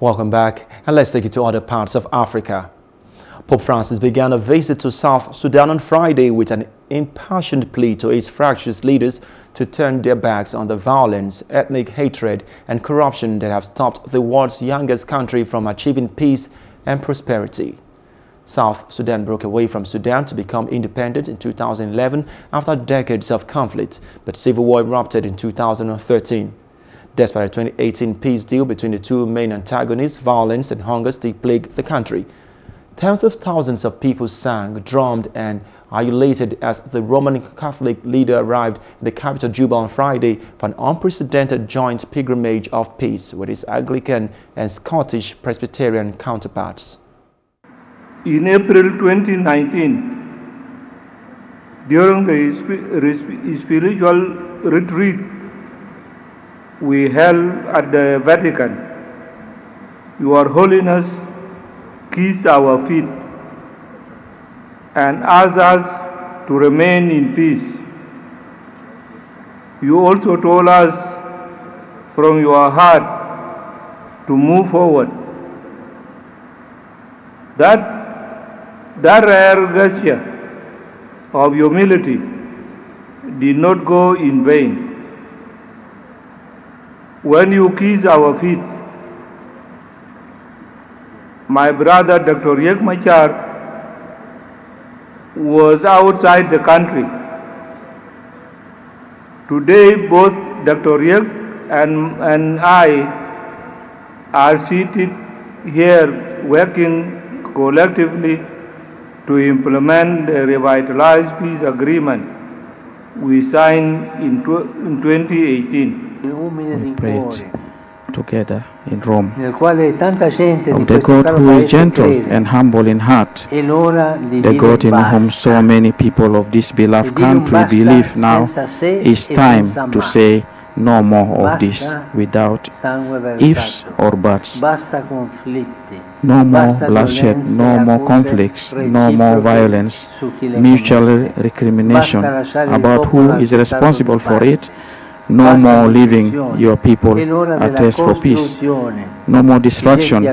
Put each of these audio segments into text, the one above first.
Welcome back and let's take you to other parts of Africa. Pope Francis began a visit to South Sudan on Friday with an impassioned plea to its fractious leaders to turn their backs on the violence, ethnic hatred and corruption that have stopped the world's youngest country from achieving peace and prosperity. South Sudan broke away from Sudan to become independent in 2011 after decades of conflict, but civil war erupted in 2013. Despite a 2018 peace deal between the two main antagonists, violence and hunger still plague the country. Tens of thousands of people sang, drummed and ululated as the Roman Catholic leader arrived in the capital Juba on Friday for an unprecedented joint pilgrimage of peace with his Anglican and Scottish Presbyterian counterparts. In April 2019, during the spiritual retreat we held at the Vatican, Your Holiness kissed our feet and asked us to remain in peace. You also told us from your heart to move forward. That, that rare gesture of humility did not go in vain when you kiss our feet. My brother Dr. Riek Machar was outside the country. Today both Dr. Riek and, and I are seated here working collectively to implement the revitalized peace agreement we signed in, in 2018 we prayed together in Rome. nel quale tanta gente of the God who is gentle and humble in heart, the God in whom so many people of this beloved country believe now, is time to say no more of this without ifs or buts. No more bloodshed, no more conflicts, no more violence, mutual recrimination. About who is responsible for it, no more leaving your people at rest for peace. No more destruction.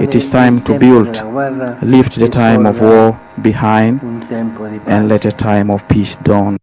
It is time to build. lift the time of war behind and let a time of peace dawn.